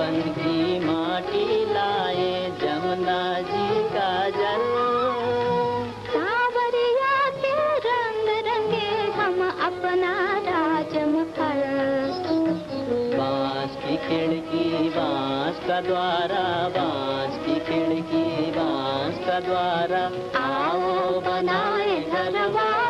अपन माटी लाए जमुना जी का जल सावरिया के रंग रंगे हम अपना राजमहल बांस की खिड़की बांस का द्वारा बांस की खिड़की बांस का द्वारा आओ बनाए घरवा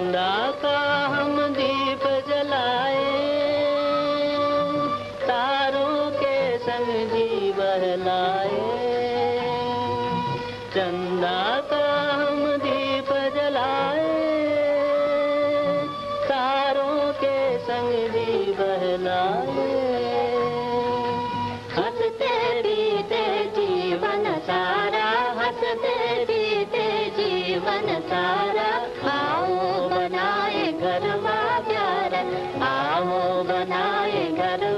बहनाए चंदा कम दीप जलाए सारो खे संग जी जीवन सारा जीवन सारा बनाए घर आओ बनाए घर